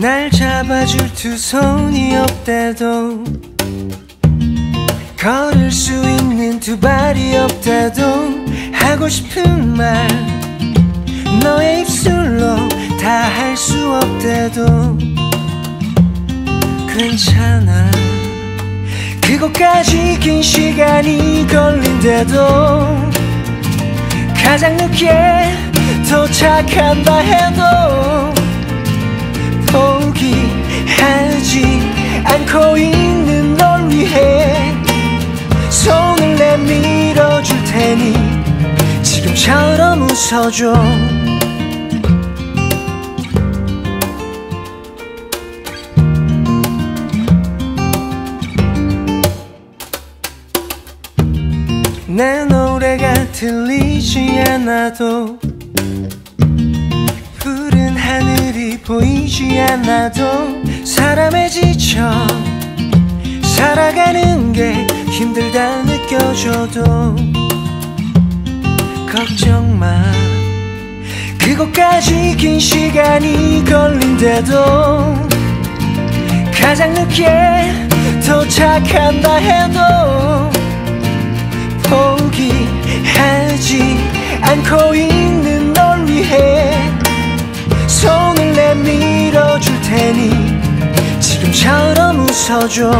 날 잡아줄 두 손이 없대도 걸을 수 있는 두 발이 없대도 하고 싶은 말 너의 입술로 다 할 수 없대도 괜찮아. 그곳까지 긴 시간이 걸린대도 가장 늦게 도착한다 해도 밀어 줄 테니 지금처럼 웃어줘. 내 노래가 들리지 않아도 푸른 하늘이 보이지 않아도 사람에 지쳐 살아가는 게 힘들다 느껴져도 걱정 마 그곳까지 긴 시간이 걸린대도 가장 늦게 도착한다 해도 포기하지 않고 있는 널 위해 손을 내밀어 줄 테니 지금처럼 웃어줘.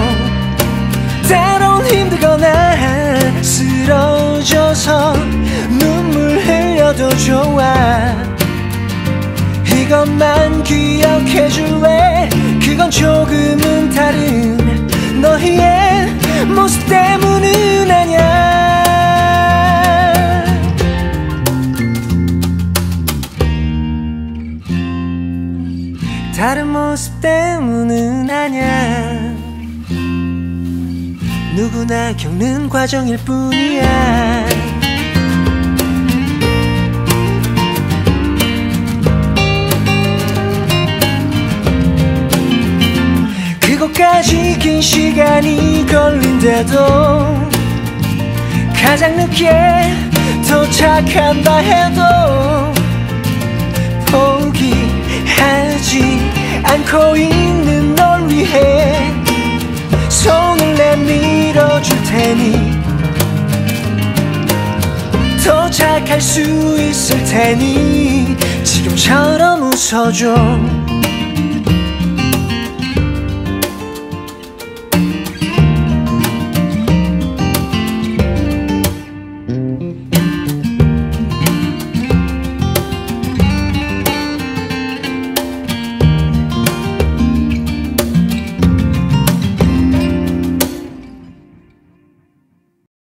때론 쓰러져서 눈물 흘려도 좋아. 이것만 기억해줄래? 그건 조금은 다른 너의 모습 때문은 아냐 다른 모습 때문은 아냐 누구나 겪는 과정일 뿐이야 그곳까지 긴 시간이 걸린대도 가장 늦게 도착한다 해도 포기하지 않고 있는 널 위해 손을 내밀어 줄 테니 도착할 수 있을 테니 지금처럼 웃어줘